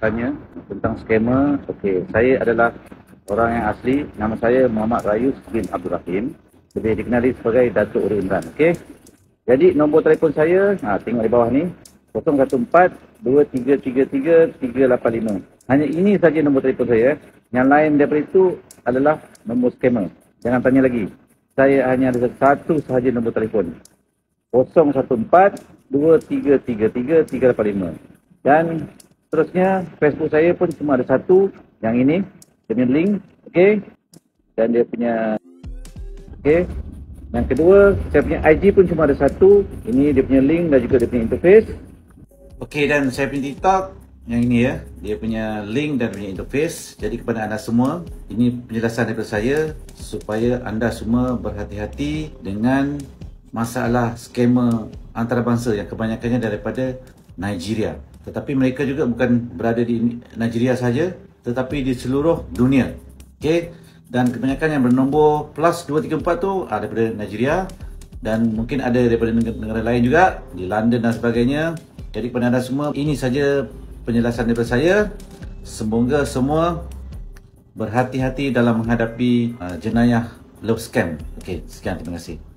tanya tentang skema. Okey, saya adalah orang yang asli. Nama saya Muhammad Rayus bin Abdul Rahim. Lebih dikenali sebagai Datuk Uri Imran. Okey. Jadi nombor telefon saya, ha, tengok di bawah ni. 014-2333-385. Hanya ini saja nombor telefon saya. Yang lain daripada itu adalah nombor skema. Jangan tanya lagi. Saya hanya ada satu sahaja nombor telefon. 014-2333-385. Dan seterusnya Facebook saya pun cuma ada satu yang ini dia punya link okey dan dia punya okey yang kedua saya punya IG pun cuma ada satu ini dia punya link dan juga dia punya interface. Okey dan saya punya TikTok yang ini ya dia punya link dan punya interface. Jadi kepada anda semua ini penjelasan daripada saya supaya anda semua berhati-hati dengan masalah skema antarabangsa yang kebanyakannya daripada Nigeria tetapi mereka juga bukan berada di Nigeria saja tetapi di seluruh dunia. Okey? Dan kebanyakan yang bernombor plus 234 tu ada daripada Nigeria dan mungkin ada daripada negara lain juga di London dan sebagainya. Jadi kepada anda semua ini saja penjelasan daripada saya. Semoga semua berhati-hati dalam menghadapi uh, jenayah love scam. Okey sekian terima kasih